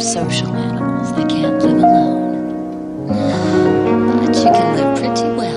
are social animals. They can't live alone. But you can live pretty well.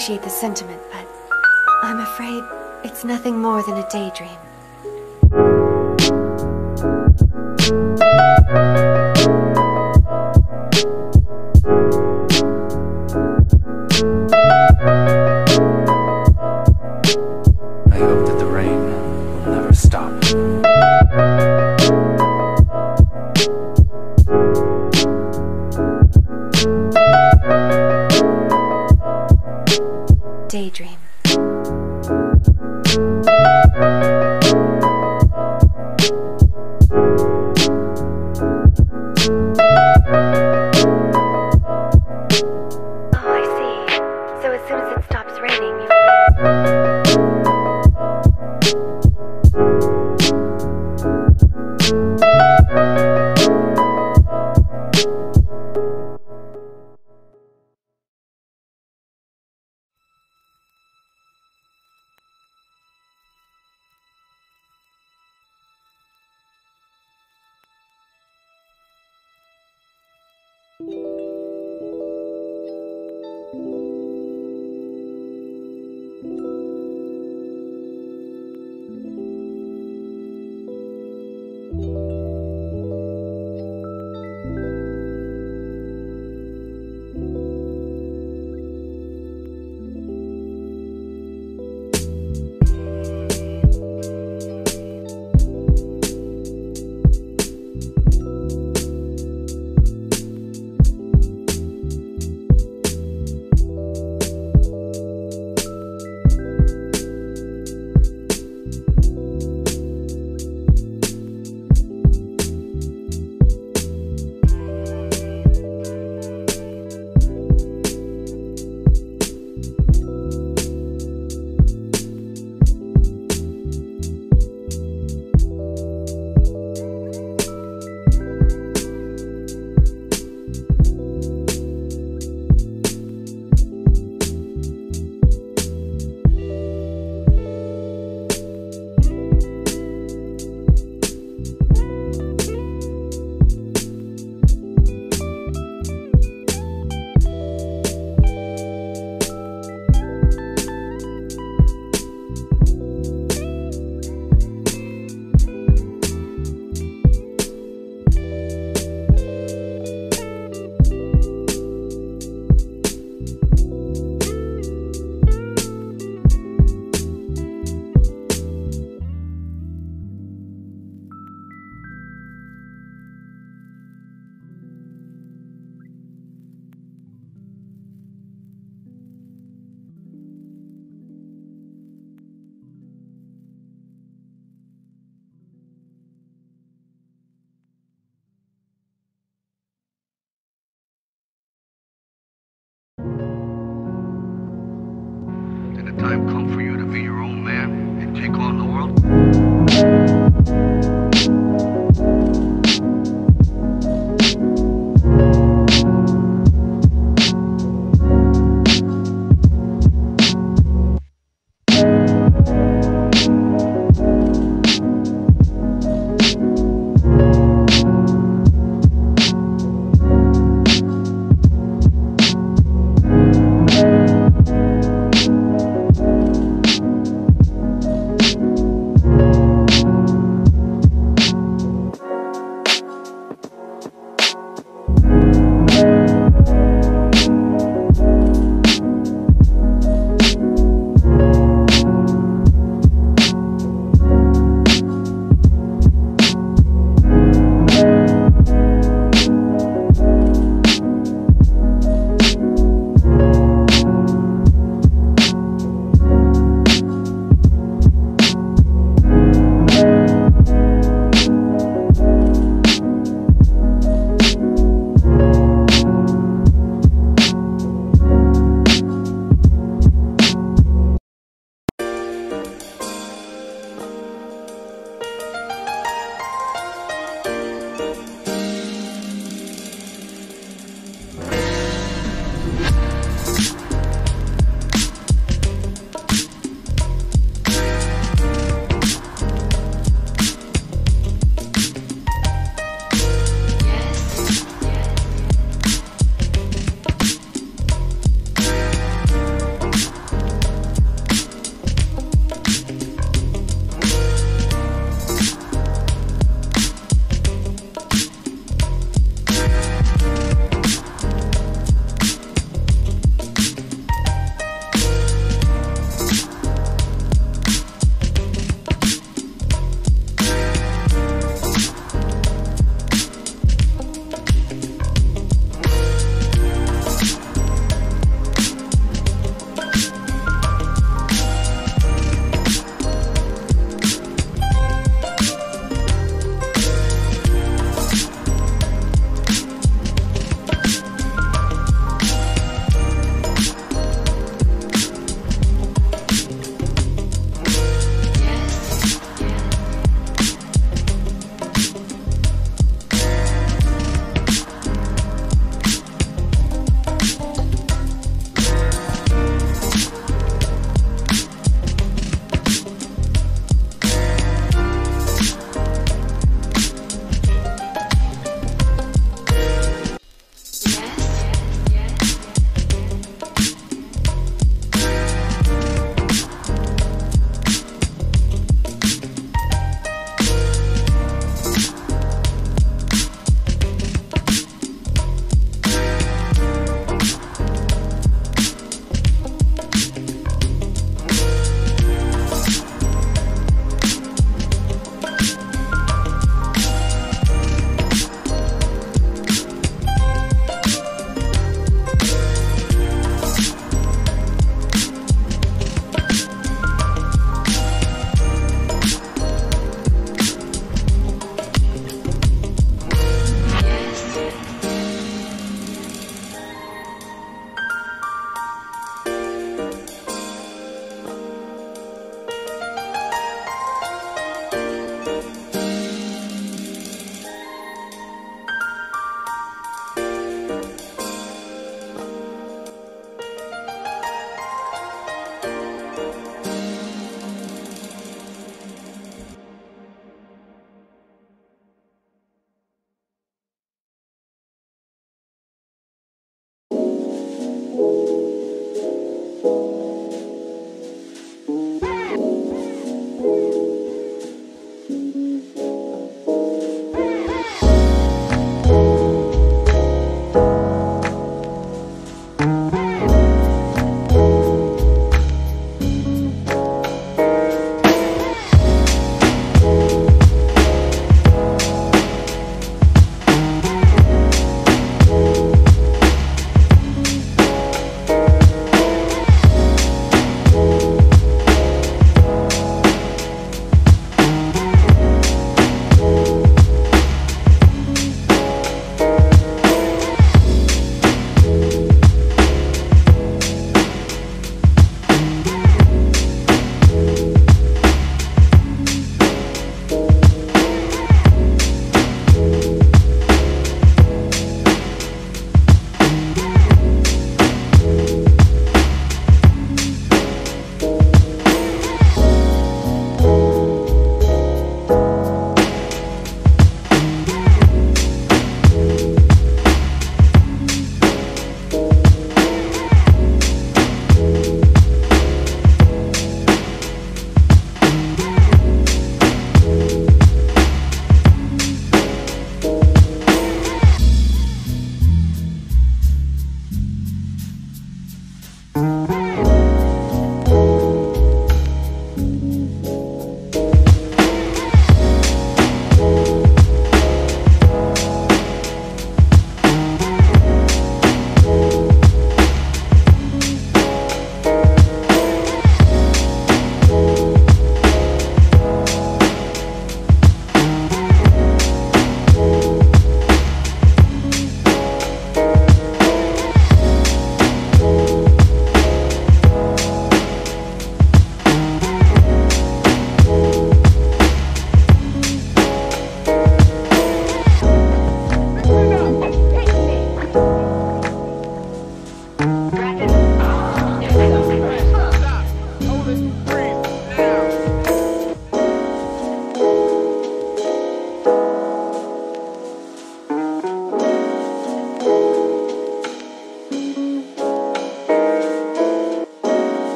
Appreciate the sentiment, but I'm afraid it's nothing more than a daydream. Daydream.